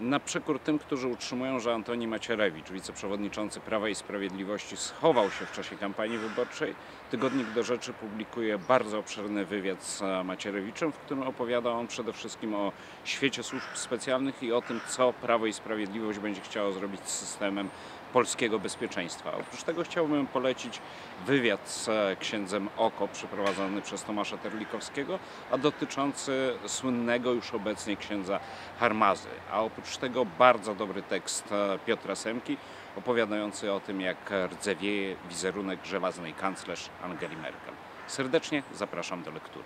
Na przekór tym, którzy utrzymują, że Antoni Macierewicz, wiceprzewodniczący Prawa i Sprawiedliwości, schował się w czasie kampanii wyborczej, Tygodnik do Rzeczy publikuje bardzo obszerny wywiad z Macierewiczem, w którym opowiada on przede wszystkim o świecie służb specjalnych i o tym, co Prawo i Sprawiedliwość będzie chciało zrobić z systemem polskiego bezpieczeństwa. Oprócz tego chciałbym polecić wywiad z księdzem Oko przeprowadzony przez Tomasza Terlikowskiego, a dotyczący słynnego już obecnie księdza Harmazy. A oprócz tego bardzo dobry tekst e, Piotra Semki opowiadający o tym, jak rdzewieje wizerunek żelaznej kanclerz Angeli Merkel. Serdecznie zapraszam do lektury.